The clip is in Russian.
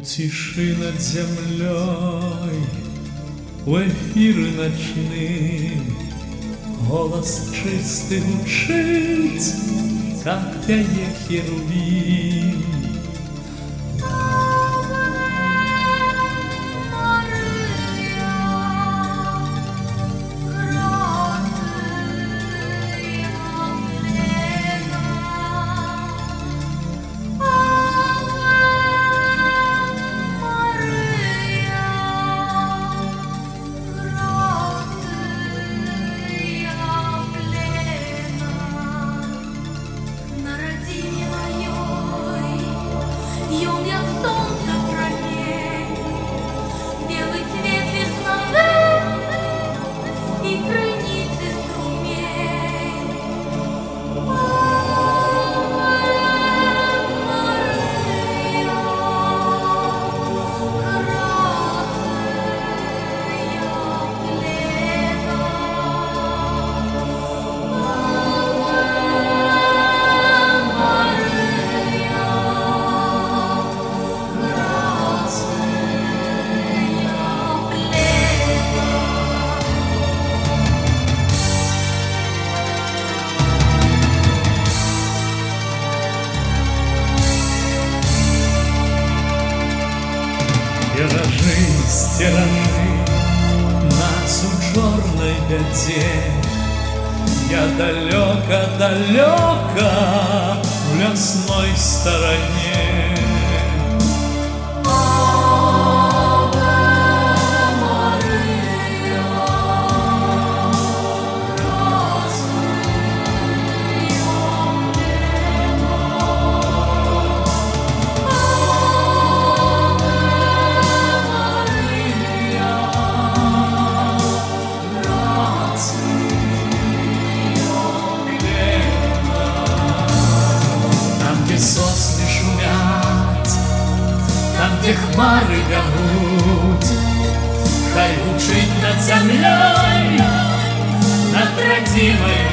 тиши над землей, у эфиры ночные Голос чистый звучит, как пяє херувим. Тиражи, стиражи, нас у чорной бяде. Я далеко, далеко в лесной стороне. Сосны шумят, там, где хмары бегут, Хай учить над землей, над родимой.